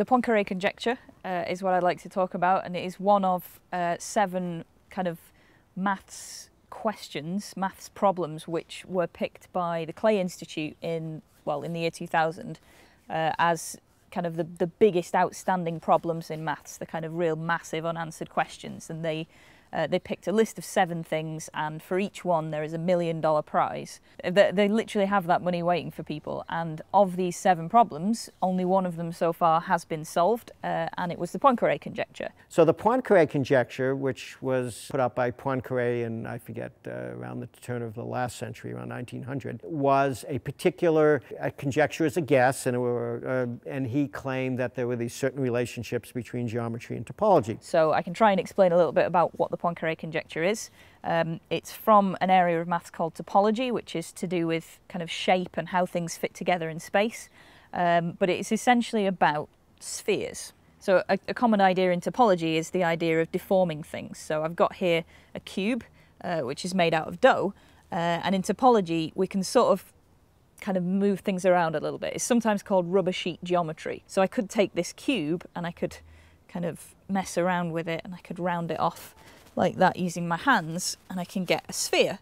The Poincare conjecture uh, is what I'd like to talk about, and it is one of uh, seven kind of maths questions, maths problems, which were picked by the Clay Institute in, well, in the year 2000 uh, as kind of the, the biggest outstanding problems in maths, the kind of real massive unanswered questions. And they uh, they picked a list of seven things, and for each one, there is a million dollar prize. They, they, literally have that money waiting for people. And of these seven problems, only one of them so far has been solved, uh, and it was the Poincare conjecture. So, the Poincare conjecture, which was put up by Poincare in, I forget, uh, around the turn of the last century, around 1900, was a particular a conjecture as a guess, and, were, uh, and he claimed that there were these certain relationships between geometry and topology. So, I can try and explain a little bit about what the Poincare conjecture is. Um, it's from an area of maths called topology, which is to do with kind of shape and how things fit together in space. Um, but it's essentially about spheres. So a, a, common idea in topology is the idea of deforming things. So I've got here a cube, uh, which is made out of dough, uh, and in topology we can sort of kind of move things around a little bit. It's sometimes called rubber sheet geometry. So I could take this cube and I could kind of mess around with it and I could round it off like that using my hands and I can get a sphere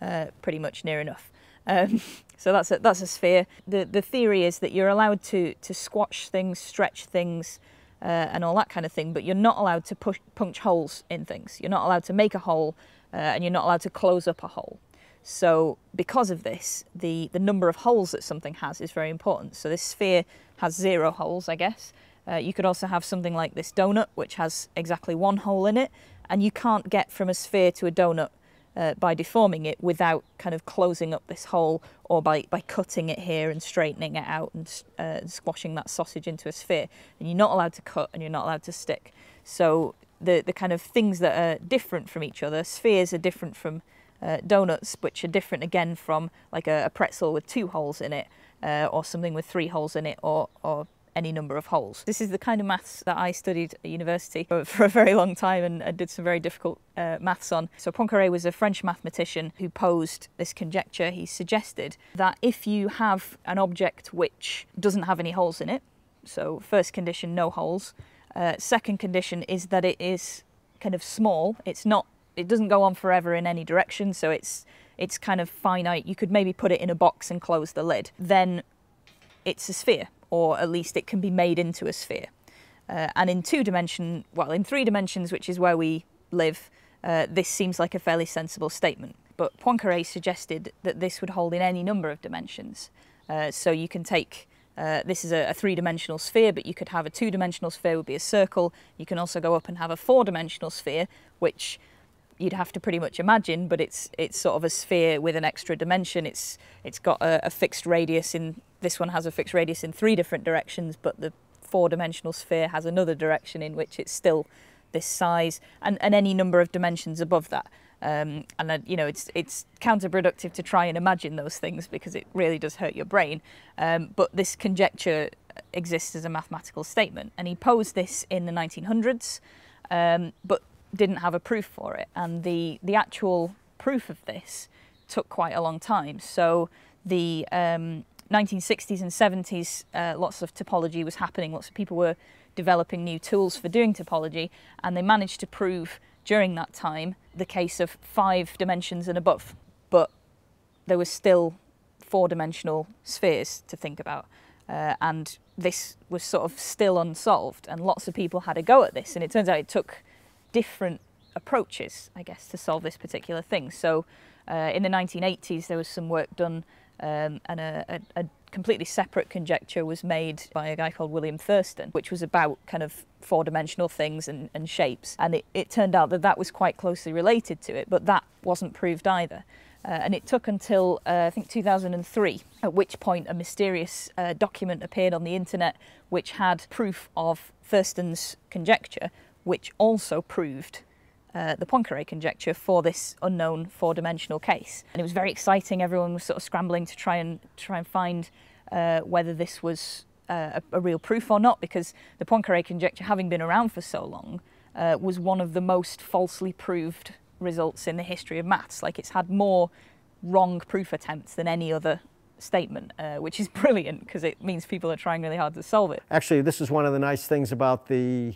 uh, pretty much near enough. Um, so that's a, that's a sphere. The, the theory is that you're allowed to, to squash things, stretch things, uh, and all that kind of thing, but you're not allowed to push, punch holes in things. You're not allowed to make a hole uh, and you're not allowed to close up a hole. So because of this, the, the number of holes that something has is very important. So this sphere has zero holes, I guess. Uh, you could also have something like this donut, which has exactly one hole in it, and you can't get from a sphere to a donut uh, by deforming it without kind of closing up this hole or by, by cutting it here and straightening it out and uh, squashing that sausage into a sphere. And you're not allowed to cut and you're not allowed to stick. So the, the kind of things that are different from each other, spheres are different from uh, donuts, which are different again from like a, a pretzel with two holes in it uh, or something with three holes in it or, or any number of holes. This is the kind of maths that I studied at university for, for a very long time and, and did some very difficult uh, maths on. So Poincare was a French mathematician who posed this conjecture. He suggested that if you have an object which doesn't have any holes in it, so first condition, no holes. Uh, second condition is that it is kind of small. It's not, it doesn't go on forever in any direction, so it's it's kind of finite. You could maybe put it in a box and close the lid. Then it's a sphere or at least it can be made into a sphere. Uh, and in two dimension, well, in three dimensions, which is where we live, uh, this seems like a fairly sensible statement. But Poincare suggested that this would hold in any number of dimensions. Uh, so you can take uh, this is a, a three-dimensional sphere, but you could have a two-dimensional sphere would be a circle. You can also go up and have a four-dimensional sphere, which you'd have to pretty much imagine, but it's it's sort of a sphere with an extra dimension. It's it's got a, a fixed radius in this one has a fixed radius in three different directions, but the four-dimensional sphere has another direction in which it's still this size and, and any number of dimensions above that. Um, and uh, you know it's it's counterproductive to try and imagine those things because it really does hurt your brain. Um, but this conjecture exists as a mathematical statement, and he posed this in the 1900s, um, but didn't have a proof for it. And the the actual proof of this took quite a long time. So the 1960s um, and 70s, uh, lots of topology was happening. Lots of people were developing new tools for doing topology, and they managed to prove during that time the case of five dimensions and above. But there was still four-dimensional spheres to think about. Uh, and this was sort of still unsolved, and lots of people had a go at this. And it turns out it took different approaches, I guess, to solve this particular thing. So uh, in the 1980s, there was some work done um, and a, a, a, completely separate conjecture was made by a guy called William Thurston, which was about kind of four-dimensional things and, and shapes. And it, it, turned out that that was quite closely related to it, but that wasn't proved either. Uh, and it took until, uh, I think, 2003, at which point a mysterious uh, document appeared on the internet which had proof of Thurston's conjecture, which also proved uh, the Poincare conjecture for this unknown four-dimensional case. And it was very exciting. Everyone was sort of scrambling to try and try and find uh, whether this was uh, a, a, real proof or not, because the Poincare conjecture, having been around for so long, uh, was one of the most falsely proved results in the history of maths. Like it's had more wrong proof attempts than any other statement, uh, which is brilliant because it means people are trying really hard to solve it. Actually, this is one of the nice things about the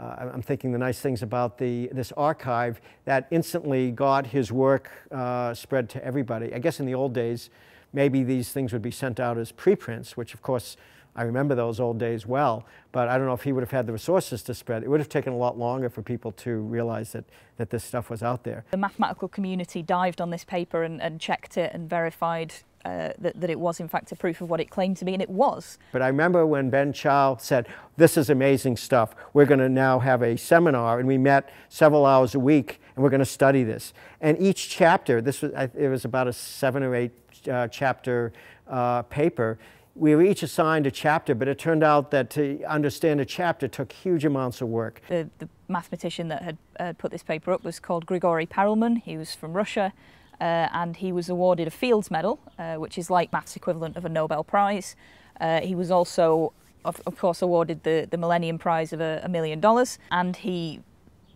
uh, I'm thinking the nice things about the, this arXiv that instantly got his work uh, spread to everybody. I guess in the old days, maybe these things would be sent out as preprints, which of course I remember those old days well, but I don't know if he would have had the resources to spread. It would have taken a lot longer for people to realize that, that this stuff was out there. The mathematical community dived on this paper and, and checked it and verified uh, that, that, it was in fact a proof of what it claimed to be, and it was. But I remember when Ben Chow said, this is amazing stuff. We're going to now have a seminar, and we met several hours a week, and we're going to study this. And each chapter, this was, it was about a seven or eight uh, chapter uh, paper, we were each assigned a chapter, but it turned out that to understand a chapter took huge amounts of work. The, the mathematician that had uh, put this paper up was called Grigori Perelman. He was from Russia. Uh, and he was awarded a Fields Medal, uh, which is like maths equivalent of a Nobel Prize. Uh, he was also, of, of, course, awarded the, the Millennium Prize of a, a million dollars, and he,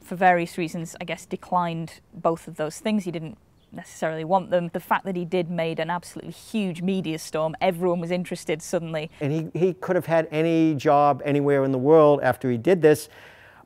for various reasons, I guess, declined both of those things. He didn't necessarily want them. The fact that he did made an absolutely huge media storm. Everyone was interested suddenly. And he, he could have had any job anywhere in the world after he did this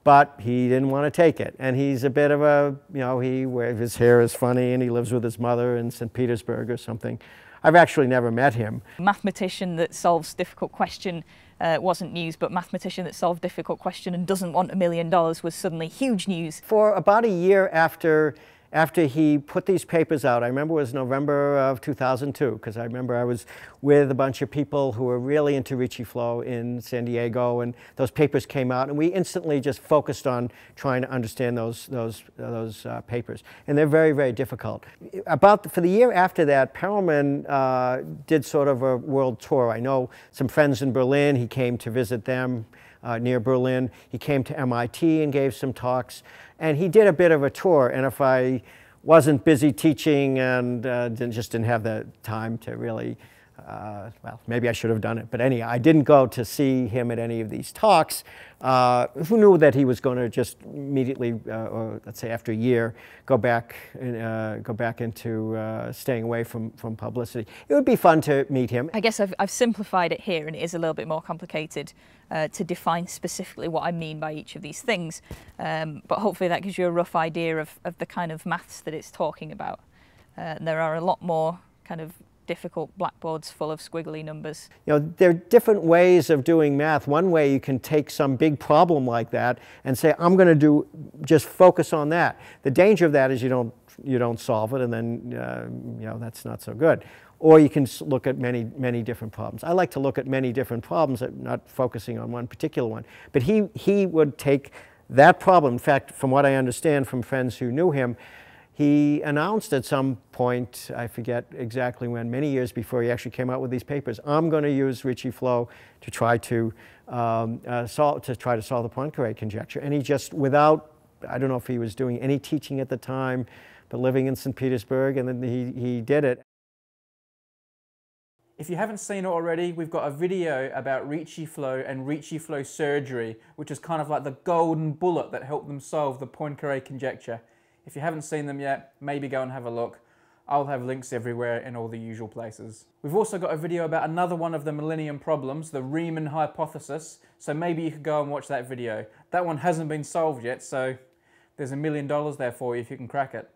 but he didn't want to take it. And he's a bit of a, you know, he his hair is funny and he lives with his mother in St. Petersburg or something. I've actually never met him. Mathematician that solves difficult question uh, wasn't news, but mathematician that solved difficult question and doesn't want a million dollars was suddenly huge news. For about a year after after he put these papers out, I remember it was November of 2002, because I remember I was with a bunch of people who were really into Ricci flow in San Diego, and those papers came out, and we instantly just focused on trying to understand those, those, those uh, papers. And they're very, very difficult. About the, for the year after that, Perelman uh, did sort of a world tour. I know some friends in Berlin, he came to visit them uh, near Berlin. He came to MIT and gave some talks. And he did a bit of a tour. And if I wasn't busy teaching and uh, didn't, just didn't have the time to really, uh, well, maybe I should have done it. But anyway, I didn't go to see him at any of these talks. Uh, who knew that he was going to just immediately, uh, or let's say after a year, go back, uh, go back into uh, staying away from, from publicity? It would be fun to meet him. I guess I've, I've simplified it here, and it is a little bit more complicated uh, to define specifically what I mean by each of these things. Um, but hopefully that gives you a rough idea of, of the kind of maths that it's talking about. There are a lot more kind of difficult blackboards full of squiggly numbers. You know, there are different ways of doing math. One way you can take some big problem like that and say, I'm going to do, just focus on that. The danger of that is you don't, you don't solve it and then, uh, you know, that's not so good. Or you can look at many, many different problems. I like to look at many different problems, uh, not focusing on one particular one. But he, he would take that problem. In fact, from what I understand from friends who knew him, he announced at some point, I forget exactly when, many years before he actually came out with these papers, I'm going to use Ricci flow to try to um, uh, solve to try to solve the Poincare conjecture. And he just, without, I don't know if he was doing any teaching at the time, but living in St. Petersburg, and then he, he did it. If you haven't seen it already, we've got a video about Ricci flow and Ricci flow surgery, which is kind of like the golden bullet that helped them solve the Poincare conjecture. If you haven't seen them yet, maybe go and have a look. I'll have links everywhere in all the usual places. We've also got a video about another one of the Millennium Problems, the Riemann hypothesis, so maybe you could go and watch that video. That one hasn't been solved yet, so there's a million dollars there for you if you can crack it.